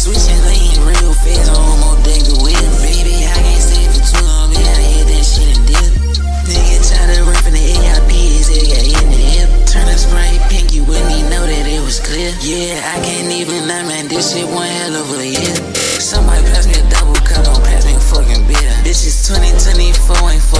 Switching lanes real fast, I almost dig the whip. Baby, I can't stay for too long, man. I hit that shit and dip. Nigga try to rip in the AIP, his head got hit in the hip. Turn a sprite pink, you wouldn't even know that it was clear. Yeah, I can't even lie, man. This shit one hell of a year. Somebody pass me a double cup, don't pass me a fucking beer. This is 2024, ain't for